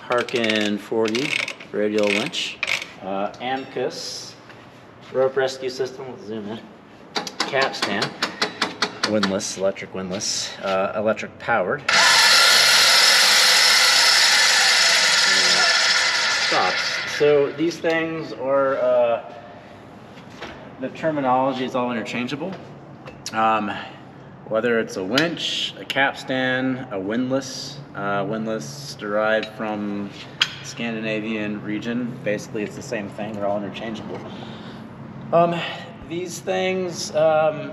Harken 40 radial winch, uh, AmKus rope rescue system, let's zoom in, capstan, windlass, electric windlass, uh, electric powered. Stops. So these things are, uh, the terminology is all interchangeable. Um, whether it's a winch, a capstan, a windlass, uh, windlass derived from Scandinavian region, basically it's the same thing, they're all interchangeable. Um, these things um,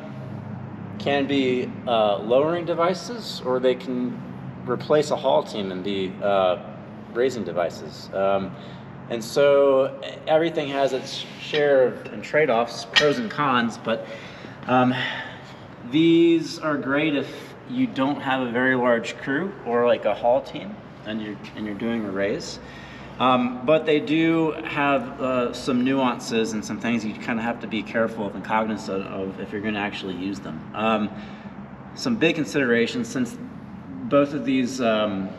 can be uh, lowering devices or they can replace a haul team and be uh, raising devices. Um, and so everything has its share of and trade-offs, pros and cons, but um, these are great if you don't have a very large crew or like a haul team and you're, and you're doing a. Um, but they do have uh, some nuances and some things you kind of have to be careful of and cognizant of if you're going to actually use them. Um, some big considerations since both of these um,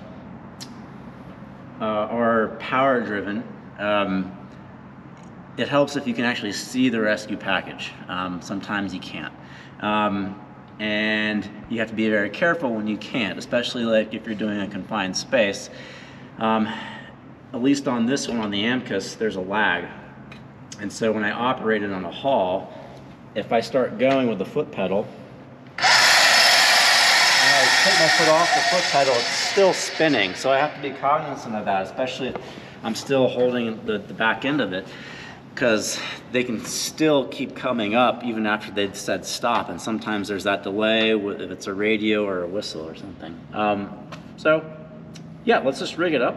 uh, are power driven. Um, it helps if you can actually see the rescue package. Um, sometimes you can't. Um, and you have to be very careful when you can't, especially like if you're doing a confined space. Um, at least on this one, on the AmKus, there's a lag. And so when I operate it on a haul, if I start going with the foot pedal, and I take my foot off the foot pedal, it's still spinning. So I have to be cognizant of that, especially if I'm still holding the, the back end of it because they can still keep coming up even after they've said stop. And sometimes there's that delay if it's a radio or a whistle or something. Um, so yeah, let's just rig it up.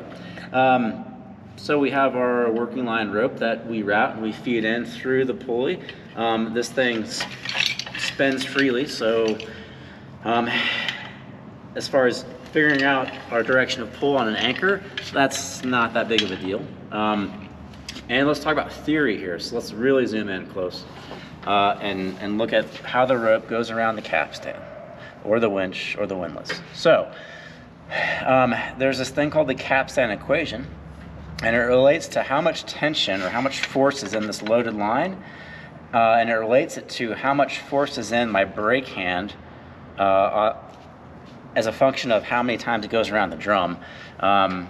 Um, so we have our working line rope that we wrap and we feed in through the pulley. Um, this thing spins freely, so um, as far as figuring out our direction of pull on an anchor, that's not that big of a deal. Um, and let's talk about theory here. So let's really zoom in close uh, and, and look at how the rope goes around the capstan or the winch or the windlass. So um, there's this thing called the capstan equation and it relates to how much tension or how much force is in this loaded line uh, and it relates it to how much force is in my brake hand uh, uh as a function of how many times it goes around the drum. Um,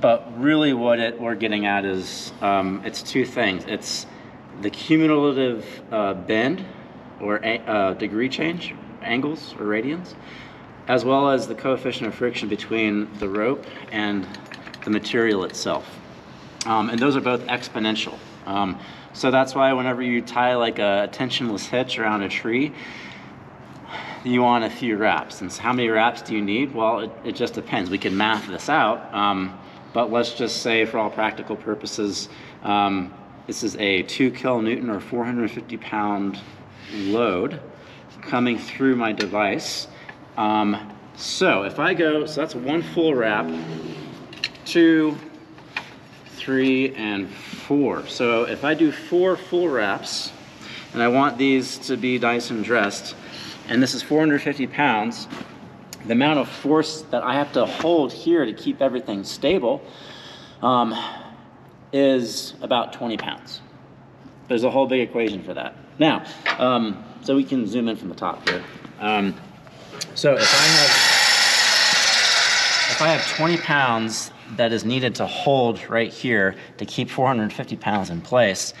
but really what it, we're getting at is um, it's two things. It's the cumulative uh, bend or uh, degree change, angles or radians, as well as the coefficient of friction between the rope and the material itself. Um, and those are both exponential. Um, so that's why whenever you tie like a tensionless hitch around a tree, you want a few wraps. And so how many wraps do you need? Well, it, it just depends. We can math this out. Um, but let's just say for all practical purposes, um, this is a two kilonewton or 450 pound load coming through my device. Um, so if I go, so that's one full wrap, two, three, and four. So if I do four full wraps, and I want these to be Dyson dressed, and this is 450 pounds, the amount of force that I have to hold here to keep everything stable um, is about 20 pounds. There's a whole big equation for that. Now, um, so we can zoom in from the top here. Um, so if I have if I have 20 pounds that is needed to hold right here to keep 450 pounds in place,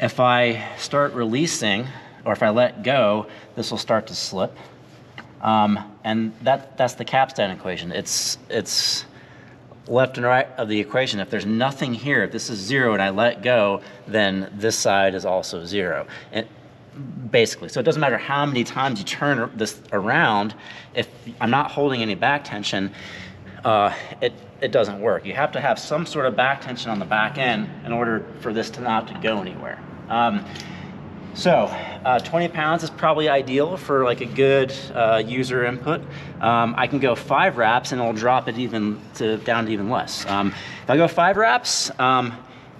if I start releasing or if I let go, this will start to slip. Um, and that, that's the capstan equation. It's, it's left and right of the equation. If there's nothing here, if this is zero and I let go, then this side is also zero. And basically, so it doesn't matter how many times you turn this around, if I'm not holding any back tension, uh, it, it doesn't work. You have to have some sort of back tension on the back end in order for this to not to go anywhere. Um, so uh, 20 pounds is probably ideal for like a good uh, user input. Um, I can go five wraps and it'll drop it even to down to even less. Um, if I go five wraps, um,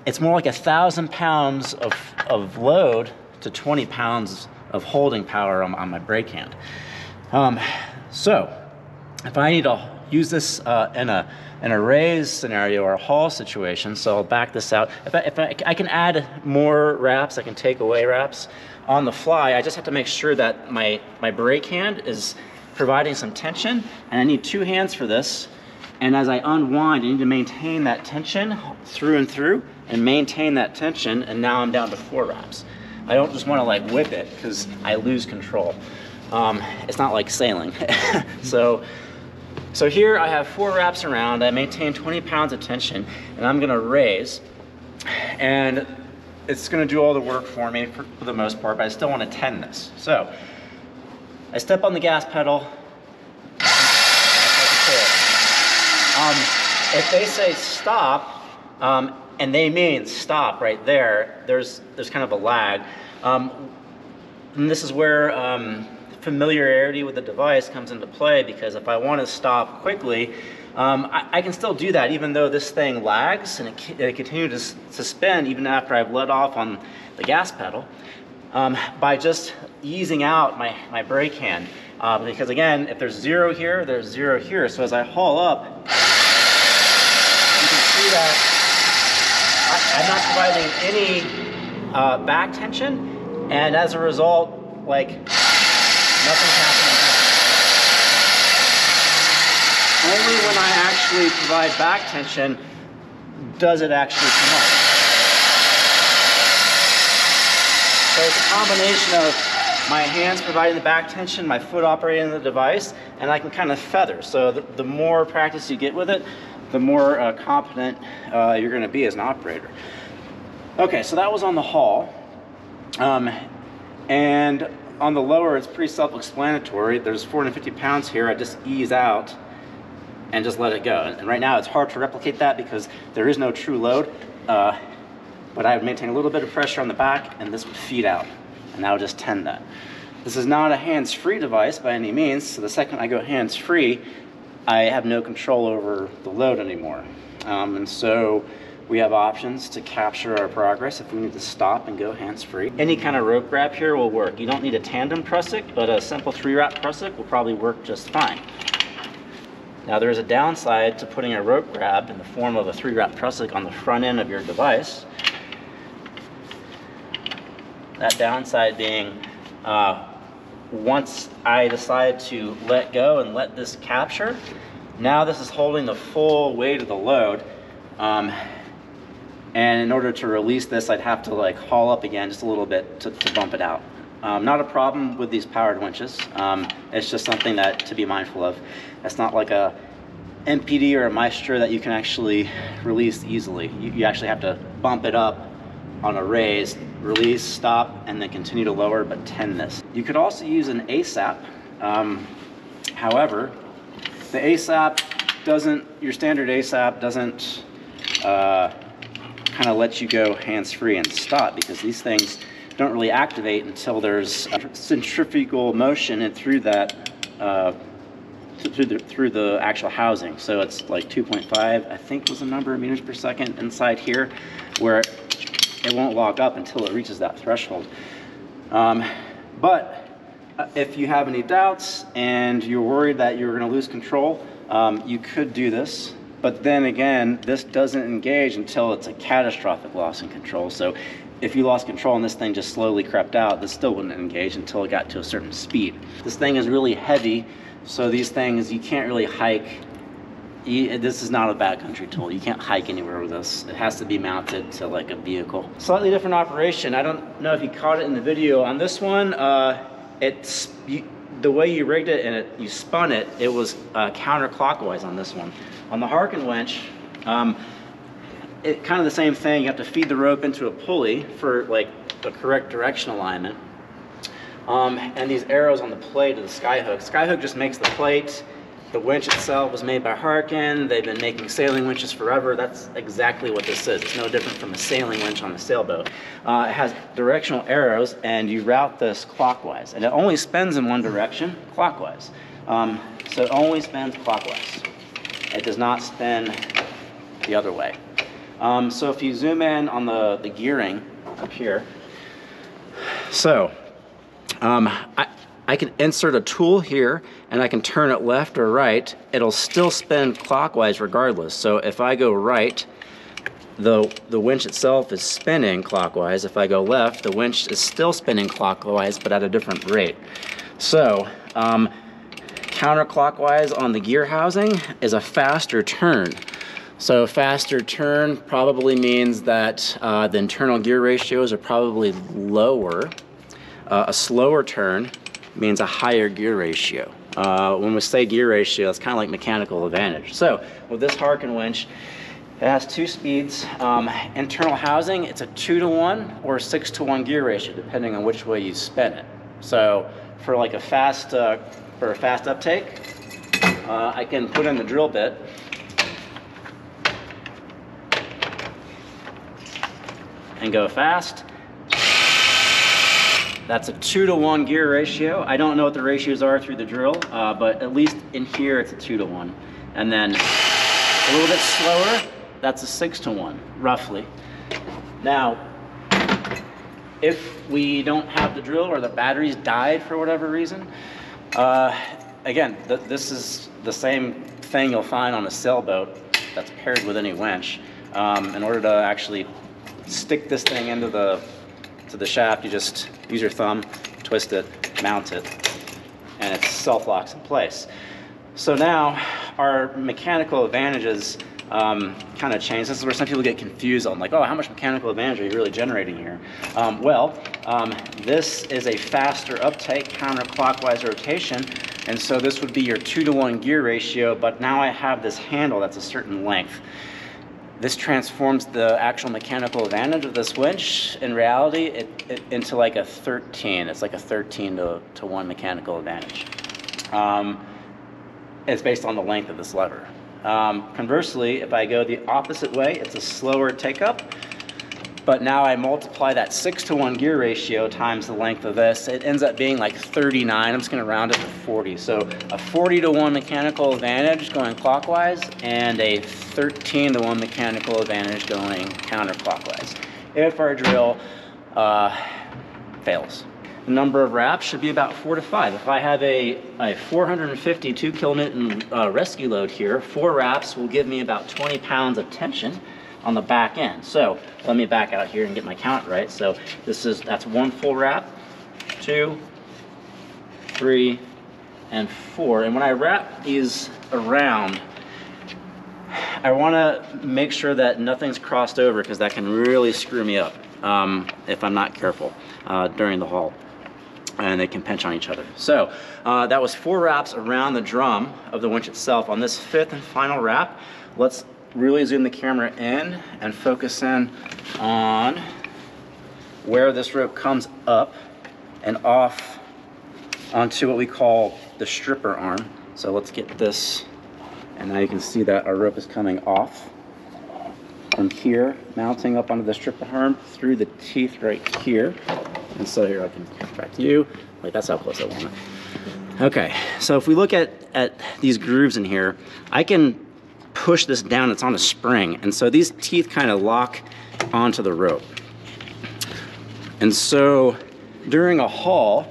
it's more like a thousand pounds of, of load to 20 pounds of holding power on, on my brake hand. Um, so if I need to use this uh, in a in a raise scenario or a haul situation. So I'll back this out. If I, if I, I can add more wraps, I can take away wraps on the fly. I just have to make sure that my my brake hand is providing some tension, and I need two hands for this. And as I unwind, I need to maintain that tension through and through and maintain that tension. And now I'm down to four wraps. I don't just want to like whip it because I lose control. Um, it's not like sailing. so, so here I have four wraps around. I maintain 20 pounds of tension and I'm gonna raise. And it's gonna do all the work for me for, for the most part, but I still wanna tend this. So, I step on the gas pedal, Um, if they say stop, um, and they mean stop right there, there's, there's kind of a lag. Um, and this is where um, familiarity with the device comes into play because if I want to stop quickly, um, I, I, can still do that even though this thing lags and it, it continues to, suspend even after I've let off on the gas pedal um, by just easing out my, my brake hand. Uh, because again, if there's zero here, there's zero here. So as I haul up, you can see that I, am not providing any uh, back tension, and as a result, like nothing's happening here. Only when I actually provide back tension does it actually come up. So it's a combination of my hands providing the back tension, my foot operating the device, and I can kind of feather. So the, the more practice you get with it, the more uh, competent uh, you're going to be as an operator. Okay, so that was on the haul. Um, and on the lower, it's pretty self-explanatory. There's 450 pounds here. I just ease out and just let it go. And right now, it's hard to replicate that because there is no true load. Uh, but I would maintain a little bit of pressure on the back, and this would feed out. And that would just tend that. This is not a hands-free device by any means, so the second I go hands-free, I have no control over the load anymore. Um, and so we have options to capture our progress if we need to stop and go hands-free. Any kind of rope grab here will work. You don't need a tandem prusik, but a simple three-wrap prusik will probably work just fine. Now there's a downside to putting a rope grab in the form of a three-wrap prusik on the front end of your device. That downside being uh, once I decide to let go and let this capture, now this is holding the full weight of the load. Um, and in order to release this, I'd have to like haul up again just a little bit to, to bump it out. Um, not a problem with these powered winches. Um, it's just something that to be mindful of. It's not like a MPD or a Maestro that you can actually release easily. You, you actually have to bump it up on a raise, release, stop, and then continue to lower, but tend this. You could also use an ASAP. Um, however, the ASAP doesn't, your standard ASAP doesn't uh, kind of let you go hands-free and stop because these things don't really activate until there's centrifugal motion and through that uh, through the, through the actual housing. So it's like 2.5, I think was the number of meters per second inside here, where it won't lock up until it reaches that threshold. Um, but uh, if you have any doubts and you're worried that you're going to lose control, um, you could do this. But then again, this doesn't engage until it's a catastrophic loss in control. So if you lost control and this thing just slowly crept out, this still wouldn't engage until it got to a certain speed. This thing is really heavy, so these things, you can't really hike you, this is not a backcountry tool. You can't hike anywhere with this. It has to be mounted to like a vehicle. Slightly different operation. I don't know if you caught it in the video. On this one, uh, it's you, the way you rigged it and it, you spun it, it was uh, counterclockwise on this one. On the Harken winch, um, it kind of the same thing. You have to feed the rope into a pulley for like the correct direction alignment. Um, and these arrows on the plate of the Skyhook. Skyhook just makes the plate the winch itself was made by Harken. They've been making sailing winches forever. That's exactly what this is. It's no different from a sailing winch on a sailboat. Uh, it has directional arrows, and you route this clockwise. And it only spins in one direction, clockwise. Um, so it only spins clockwise. It does not spin the other way. Um, so if you zoom in on the, the gearing up here, so um, I, I can insert a tool here and I can turn it left or right. It'll still spin clockwise regardless. So if I go right, the, the winch itself is spinning clockwise. If I go left, the winch is still spinning clockwise, but at a different rate. So, um, counterclockwise on the gear housing is a faster turn. So faster turn probably means that uh, the internal gear ratios are probably lower. Uh, a slower turn means a higher gear ratio. Uh, when we say gear ratio, it's kind of like mechanical advantage. So with this Harken winch, it has two speeds. Um, internal housing, it's a two to one or six to one gear ratio, depending on which way you spin it. So for like a fast, uh, for a fast uptake, uh, I can put in the drill bit and go fast. That's a two to one gear ratio. I don't know what the ratios are through the drill, uh, but at least in here it's a two to one. And then a little bit slower, that's a six to one, roughly. Now, if we don't have the drill or the batteries died for whatever reason, uh, again, th this is the same thing you'll find on a sailboat that's paired with any winch. Um, in order to actually stick this thing into the to the shaft, you just use your thumb, twist it, mount it, and it self-locks in place. So now our mechanical advantages um, kind of change. This is where some people get confused on like, oh, how much mechanical advantage are you really generating here? Um, well, um, this is a faster uptake counterclockwise rotation. And so this would be your two to one gear ratio, but now I have this handle that's a certain length. This transforms the actual mechanical advantage of this winch, in reality, it, it, into like a 13. It's like a 13 to, to 1 mechanical advantage. Um, it's based on the length of this lever. Um, conversely, if I go the opposite way, it's a slower take up. But now I multiply that 6 to 1 gear ratio times the length of this. It ends up being like 39. I'm just going to round it to 40. So a 40 to 1 mechanical advantage going clockwise and a 13 to 1 mechanical advantage going counterclockwise. If our drill uh, fails. The number of wraps should be about four to five. If I have a, a 452 kilonewton uh, rescue load here, four wraps will give me about 20 pounds of tension on the back end. So let me back out here and get my count right. So this is, that's one full wrap, two, three, and four. And when I wrap these around, I want to make sure that nothing's crossed over because that can really screw me up um, if I'm not careful uh, during the haul and they can pinch on each other. So uh, that was four wraps around the drum of the winch itself. On this fifth and final wrap, let's really zoom the camera in and focus in on where this rope comes up and off onto what we call the stripper arm. So let's get this, and now you can see that our rope is coming off from here, mounting up onto the stripper arm through the teeth right here. And so here I can back to you. Like that's how close I want it. Okay, so if we look at, at these grooves in here, I can push this down, it's on a spring. And so these teeth kind of lock onto the rope. And so during a haul,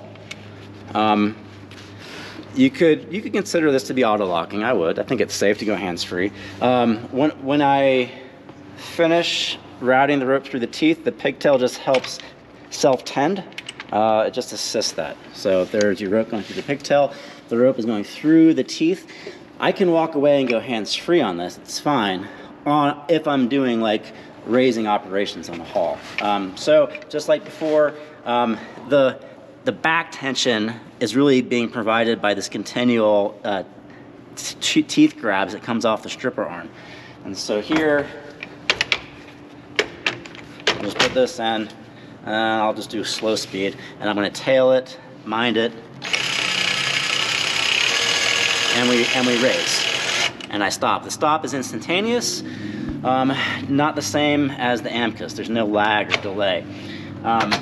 um, you could you could consider this to be auto locking. I would. I think it's safe to go hands free. Um, when when I finish routing the rope through the teeth, the pigtail just helps self tend. Uh, it just assists that. So there's your rope going through the pigtail. The rope is going through the teeth. I can walk away and go hands-free on this. It's fine on if I'm doing like raising operations on the haul. Um, so just like before, um, the the back tension is really being provided by this continual uh, teeth grabs that comes off the stripper arm. And so here, I'll just put this in, and I'll just do slow speed, and I'm gonna tail it, mind it, and we, and we raise. And I stop. The stop is instantaneous, um, not the same as the AmKus. There's no lag or delay. Um,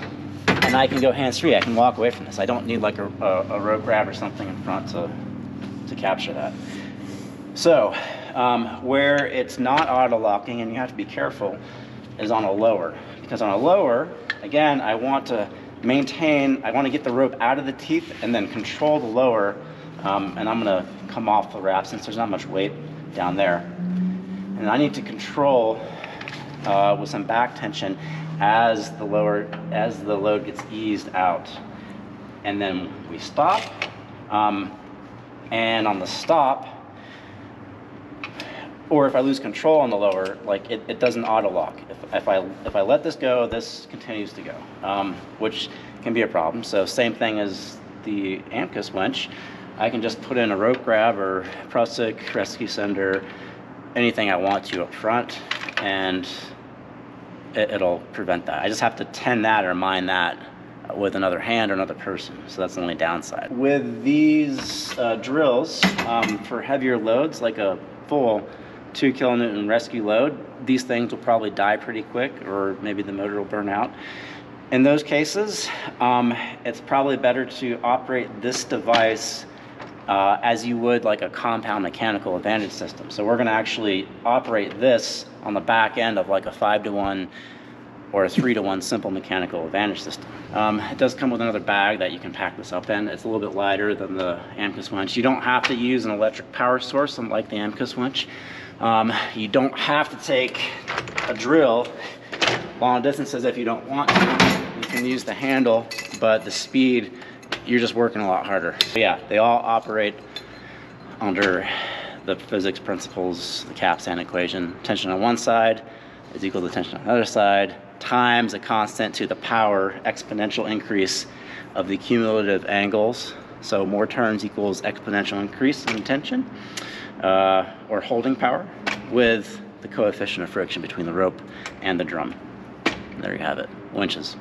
and I can go hands-free. I can walk away from this. I don't need like a, a, a rope grab or something in front to, to capture that. So, um, where it's not auto-locking and you have to be careful is on a lower. Because on a lower, again, I want to maintain, I want to get the rope out of the teeth and then control the lower. Um, and I'm going to come off the wrap since there's not much weight down there. And I need to control uh, with some back tension as the lower, as the load gets eased out. And then we stop. Um, and on the stop, or if I lose control on the lower, like it, it doesn't auto lock. If, if I if I let this go, this continues to go, um, which can be a problem. So same thing as the AmKus winch, I can just put in a rope grab or Prusik rescue sender, anything I want to up front, and it, it'll prevent that. I just have to tend that or mind that with another hand or another person. So that's the only downside. With these uh, drills um, for heavier loads, like a full two kilonewton rescue load, these things will probably die pretty quick or maybe the motor will burn out. In those cases, um, it's probably better to operate this device uh, as you would like a compound mechanical advantage system. So we're going to actually operate this on the back end of like a five to one or a three to one simple mechanical advantage system. Um, it does come with another bag that you can pack this up in. It's a little bit lighter than the AmKus winch. You don't have to use an electric power source unlike the AmKus winch. Um, you don't have to take a drill long distances if you don't want to. You can use the handle, but the speed, you're just working a lot harder. So yeah, they all operate under the physics principles, the capstan equation. Tension on one side is equal to tension on the other side, times a constant to the power exponential increase of the cumulative angles. So more turns equals exponential increase in tension uh, or holding power with the coefficient of friction between the rope and the drum. There you have it, winches.